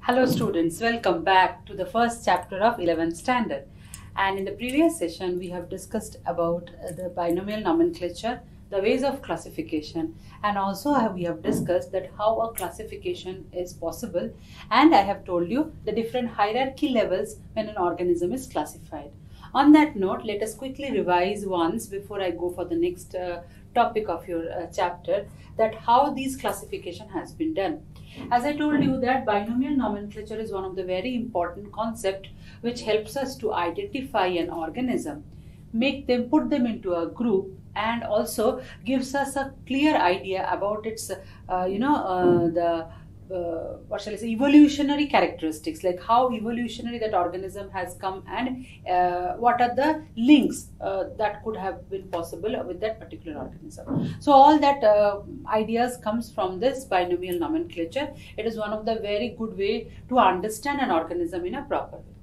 Hello students, welcome back to the first chapter of 11th standard. And in the previous session, we have discussed about uh, the binomial nomenclature, the ways of classification, and also we have discussed that how a classification is possible. And I have told you the different hierarchy levels when an organism is classified. On that note, let us quickly revise once before I go for the next uh, topic of your uh, chapter that how these classification has been done. As I told you that binomial nomenclature is one of the very important concept which helps us to identify an organism, make them put them into a group and also gives us a clear idea about its uh, you know uh, the uh, what shall I say evolutionary characteristics like how evolutionary that organism has come and uh, what are the links uh, that could have been possible with that particular organism. So all that uh, ideas comes from this binomial nomenclature. It is one of the very good way to understand an organism in a proper way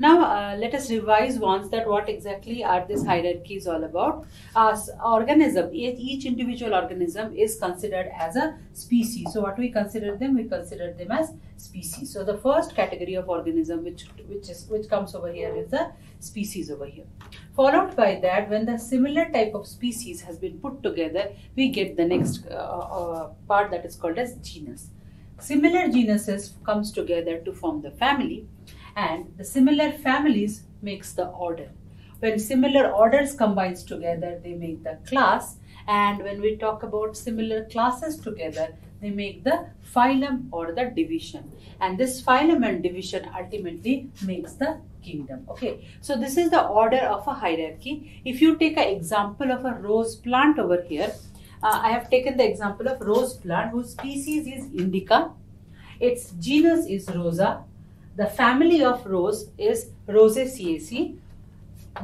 now uh, let us revise once that what exactly are these hierarchies all about. As organism, each, each individual organism is considered as a species. So what we consider them, we consider them as species. So the first category of organism which which is which comes over here is the species over here. Followed by that, when the similar type of species has been put together, we get the next uh, uh, part that is called as genus. Similar genuses comes together to form the family and the similar families makes the order. When similar orders combines together they make the class. And when we talk about similar classes together they make the phylum or the division. And this phylum and division ultimately makes the kingdom. Okay. So this is the order of a hierarchy. If you take an example of a rose plant over here uh, i have taken the example of rose plant whose species is indica. Its genus is rosa the family of rose is Rosaceae.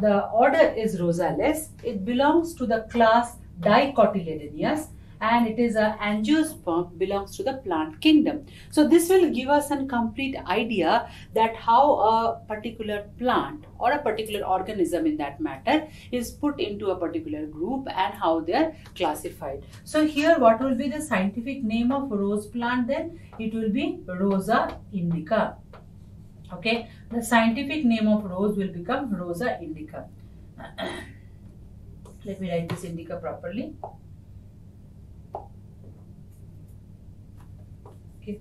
The order is Rosales. It belongs to the class Dicotyledonous and it is a angiosperm belongs to the plant kingdom. So this will give us a complete idea that how a particular plant or a particular organism in that matter is put into a particular group and how they are classified. So here what will be the scientific name of rose plant then? It will be Rosa indica okay? The scientific name of rose will become rosa indica. Let me write this indica properly. Okay?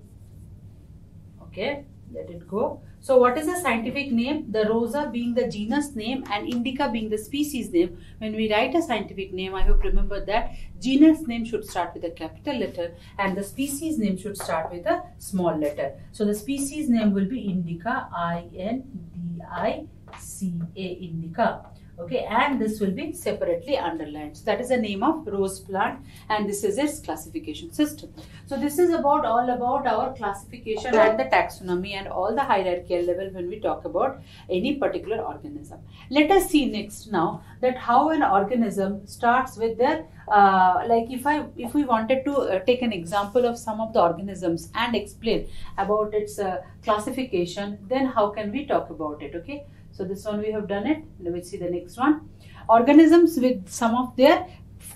Okay let it go. So what is the scientific name? The rosa being the genus name and indica being the species name. When we write a scientific name i hope remember that genus name should start with a capital letter and the species name should start with a small letter. So the species name will be indica i n d i c a indica okay and this will be separately underlined. So that is the name of rose plant and this is its classification system. So this is about all about our classification and the taxonomy and all the hierarchical level when we talk about any particular organism. Let us see next now that how an organism starts with their uh, like if i if we wanted to uh, take an example of some of the organisms and explain about its uh, classification then how can we talk about it okay so this one we have done it. Let me see the next one. Organisms with some of their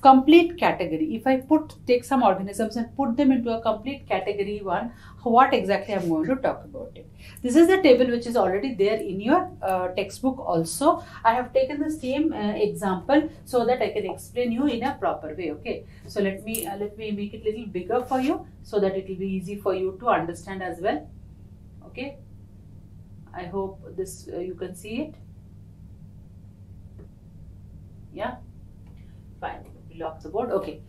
complete category. If I put take some organisms and put them into a complete category one, what exactly I'm going to talk about it. This is the table which is already there in your uh, textbook also. I have taken the same uh, example so that I can explain you in a proper way. Okay. So let me uh, let me make it little bigger for you so that it will be easy for you to understand as well. Okay. I hope this uh, you can see it. Yeah, fine. Lock the board. Okay.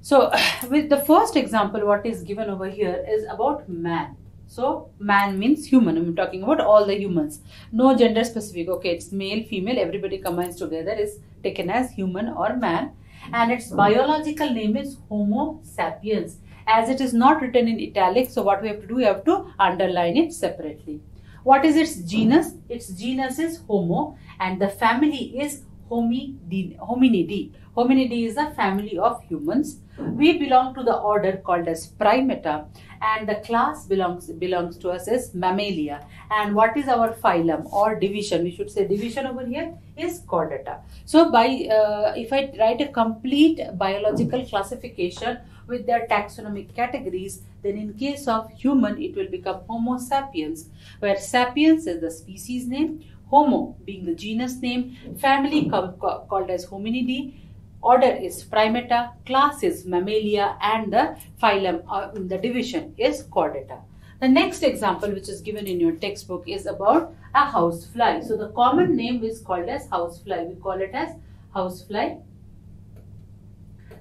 So with the first example, what is given over here is about man. So man means human. I'm talking about all the humans. No gender specific. Okay, it's male, female. Everybody combines together is taken as human or man, and its biological name is Homo sapiens. As it is not written in italics so what we have to do, we have to underline it separately. What is its genus? Its genus is Homo and the family is Hominidae. Hominidae. Is a family of humans. We belong to the order called as Primata and the class belongs belongs to us as Mammalia. And what is our phylum or division? We should say division over here is Chordata. So by uh, if I write a complete biological classification with their taxonomic categories, then in case of human, it will become Homo sapiens, where sapiens is the species name, Homo being the genus name, family called as Hominidae, order is Primata, class is Mammalia, and the phylum, uh, the division is Chordata. The next example which is given in your textbook is about a housefly. So the common name is called as housefly. We call it as housefly.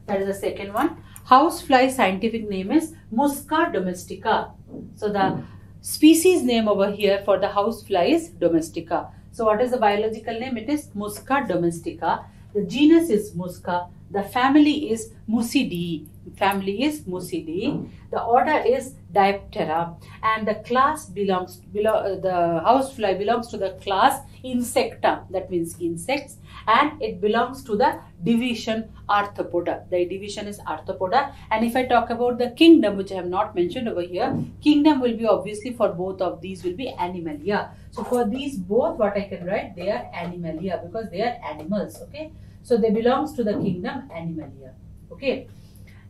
That is the second one. Housefly scientific name is Musca domestica. So the species name over here for the housefly is domestica. So what is the biological name? It is Musca domestica. The genus is Musca. The family is Muscidae. Family is Muscidae. The order is Diptera. And the class belongs, below, uh, the housefly belongs to the class Insecta. That means insects. And it belongs to the division Arthropoda. The division is Arthropoda. And if I talk about the kingdom, which I have not mentioned over here, kingdom will be obviously for both of these will be Animalia. So for these both, what I can write, they are Animalia because they are animals. Okay. So they belongs to the kingdom Animalia. Okay.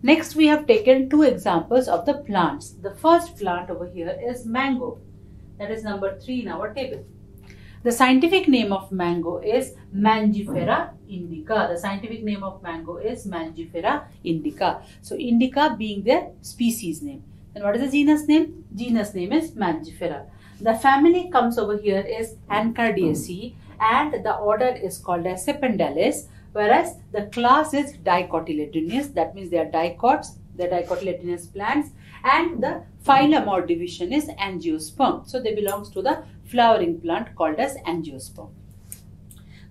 Next, we have taken two examples of the plants. The first plant over here is mango. That is number three in our table. The scientific name of mango is Mangifera indica. The scientific name of mango is Mangifera indica. So, indica being the species name. And what is the genus name? Genus name is Mangifera. The family comes over here is Anacardiaceae and the order is called as Sapindales whereas the class is dicotyledonous that means they are dicots the dicotyledonous plants and the phylum or division is angiosperm. So they belongs to the flowering plant called as angiosperm.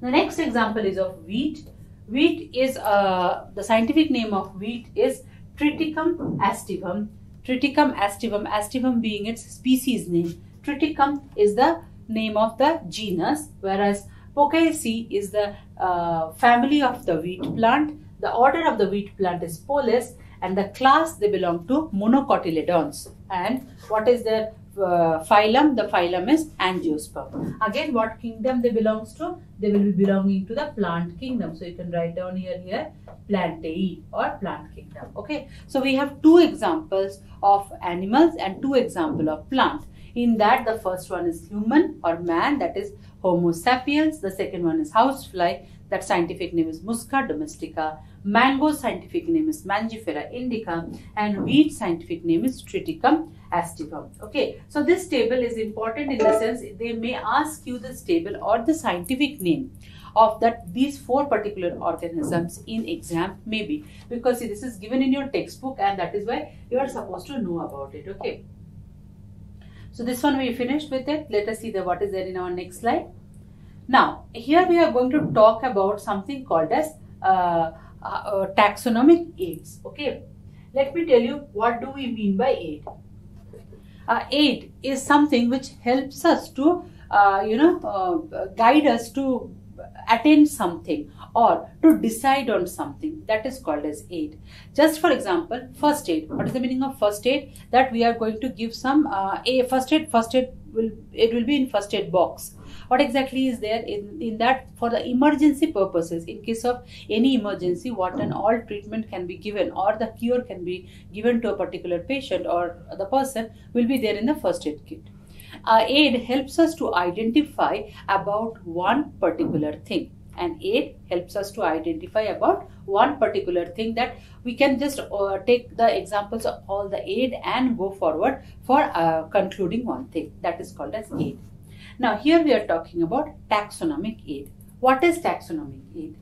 The next example is of wheat. Wheat is uh, the scientific name of wheat is triticum aestivum triticum aestivum aestivum being its species name. Triticum is the name of the genus whereas Poaceae is the uh, family of the wheat plant. The order of the wheat plant is Poales and the class they belong to monocotyledons. And what is their uh, phylum? The phylum is Angiosperm. Again, what kingdom they belongs to? They will be belonging to the plant kingdom. So you can write down here here Plantae or plant kingdom. Okay. So we have two examples of animals and two example of plant. In that, the first one is human or man, that is Homo sapiens. The second one is housefly, that scientific name is Musca domestica. Mango scientific name is Mangifera indica, and wheat scientific name is Triticum aestivum. Okay, so this table is important in the sense they may ask you this table or the scientific name of that these four particular organisms in exam maybe because see, this is given in your textbook and that is why you are supposed to know about it okay so this one we finished with it. Let us see the what is there in our next slide. Now here we are going to talk about something called as uh, uh, taxonomic aids. Okay, let me tell you what do we mean by aid. Uh, aid is something which helps us to uh, you know uh, guide us to attain something or to decide on something that is called as aid. Just for example first aid. What is the meaning of first aid? That we are going to give some uh, a first aid first aid will it will be in first aid box. What exactly is there in, in that? For the emergency purposes in case of any emergency what and all treatment can be given or the cure can be given to a particular patient or the person will be there in the first aid kit uh, aid helps us to identify about one particular thing. And aid helps us to identify about one particular thing that we can just uh, take the examples of all the aid and go forward for uh, concluding one thing that is called as aid. Now here we are talking about taxonomic aid. What is taxonomic aid?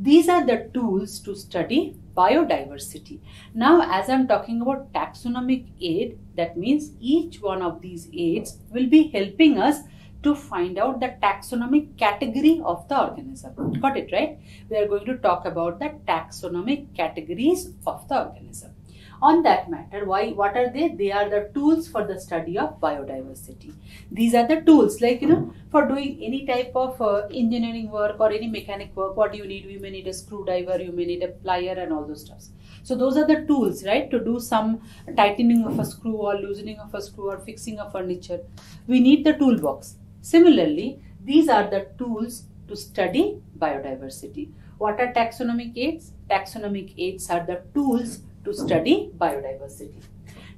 These are the tools to study biodiversity. Now, as I'm talking about taxonomic aid, that means each one of these aids will be helping us to find out the taxonomic category of the organism. Got it, right? We are going to talk about the taxonomic categories of the organism on that matter why what are they? They are the tools for the study of biodiversity. These are the tools like you know for doing any type of uh, engineering work or any mechanic work what do you need you may need a screwdriver you may need a plier and all those stuffs. So those are the tools right to do some tightening of a screw or loosening of a screw or fixing a furniture. We need the toolbox. Similarly these are the tools to study biodiversity. What are taxonomic aids? Taxonomic aids are the tools to study biodiversity.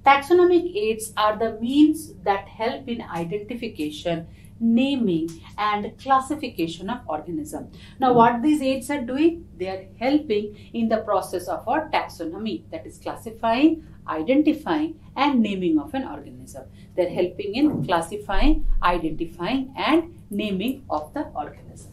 Taxonomic aids are the means that help in identification, naming and classification of organism. Now what these aids are doing? They are helping in the process of our taxonomy that is classifying, identifying and naming of an organism. They are helping in classifying, identifying and naming of the organism.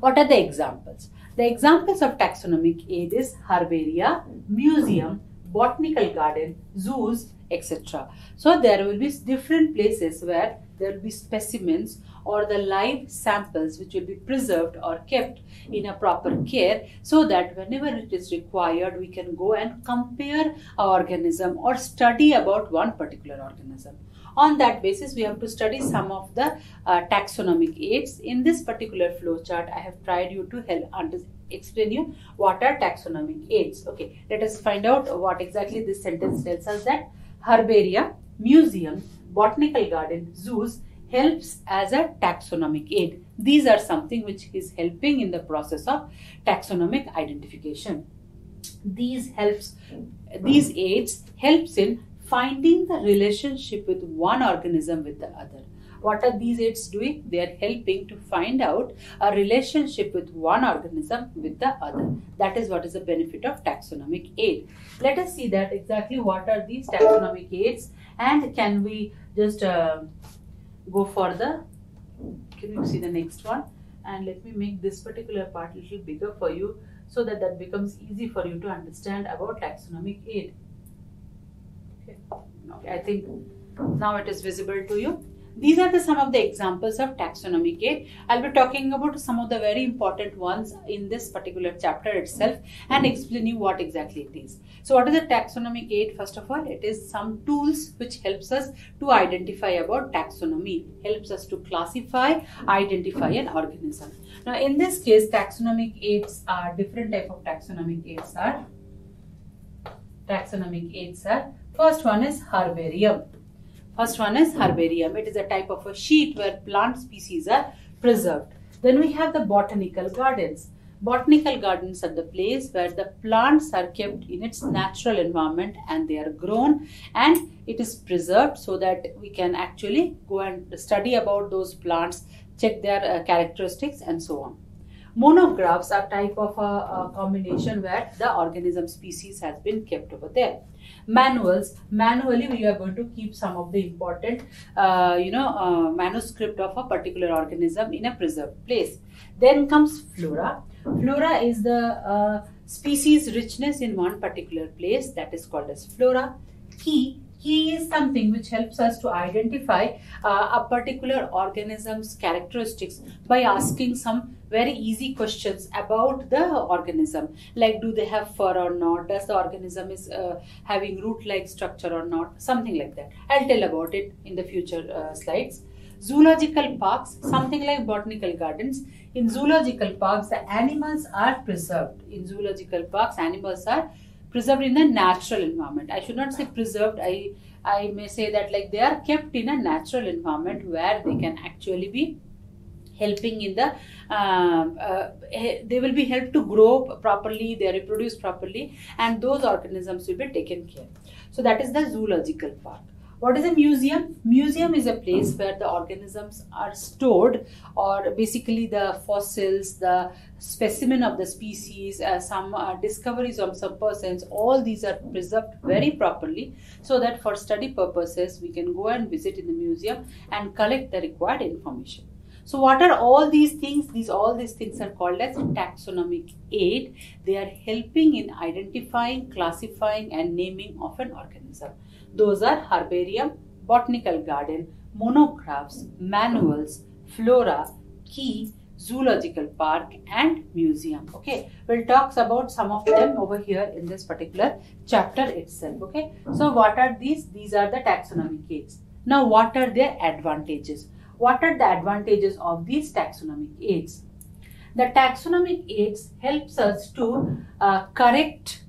What are the examples? The examples of taxonomic aid is herbaria, museum, botanical garden, zoos, etc. So there will be different places where there will be specimens or the live samples which will be preserved or kept in a proper care so that whenever it is required we can go and compare a organism or study about one particular organism. On that basis, we have to study some of the uh, taxonomic aids. In this particular flow chart, I have tried you to help and explain you what are taxonomic aids. Okay, let us find out what exactly this sentence tells us that herbaria, museum, botanical garden, zoos helps as a taxonomic aid. These are something which is helping in the process of taxonomic identification. These helps, these aids helps in finding the relationship with one organism with the other. What are these aids doing? They are helping to find out a relationship with one organism with the other. That is what is the benefit of taxonomic aid. Let us see that exactly what are these taxonomic aids and can we just uh, go for the, can you see the next one? And let me make this particular part a little bigger for you so that that becomes easy for you to understand about taxonomic aid. Okay, okay I think now it is visible to you. These are the some of the examples of taxonomic aid. I'll be talking about some of the very important ones in this particular chapter itself and explain you what exactly it is. So what is the taxonomic aid? First of all, it is some tools which helps us to identify about taxonomy, helps us to classify, identify an organism. Now in this case, taxonomic aids are different type of taxonomic aids are taxonomic aids are first one is herbarium First one is herbarium. It is a type of a sheet where plant species are preserved. Then we have the botanical gardens. Botanical gardens are the place where the plants are kept in its natural environment and they are grown and it is preserved so that we can actually go and study about those plants, check their uh, characteristics and so on. Monographs are type of a, a combination where the organism species has been kept over there. Manuals. Manually we are going to keep some of the important uh, you know uh, manuscript of a particular organism in a preserved place. Then comes flora. Flora is the uh, species richness in one particular place that is called as flora. Key key is something which helps us to identify uh, a particular organism's characteristics by asking some very easy questions about the organism. Like do they have fur or not? Does the organism is uh, having root like structure or not? Something like that. I'll tell about it in the future uh, slides. Zoological parks something like botanical gardens. In zoological parks the animals are preserved. In zoological parks animals are preserved in a natural environment. I should not say preserved. I I may say that like they are kept in a natural environment where they can actually be helping in the uh, uh, they will be helped to grow properly they reproduce properly and those organisms will be taken care so that is the zoological part what is a museum? Museum is a place where the organisms are stored or basically the fossils, the specimen of the species, uh, some uh, discoveries of some persons, all these are preserved very properly so that for study purposes we can go and visit in the museum and collect the required information. So what are all these things? These all these things are called as taxonomic aid. They are helping in identifying, classifying and naming of an organism. Those are herbarium, botanical garden, monographs, manuals, flora, key, zoological park and museum okay we'll talk about some of them over here in this particular chapter itself okay so what are these these are the taxonomic aids now what are their advantages what are the advantages of these taxonomic aids? The taxonomic aids helps us to uh, correct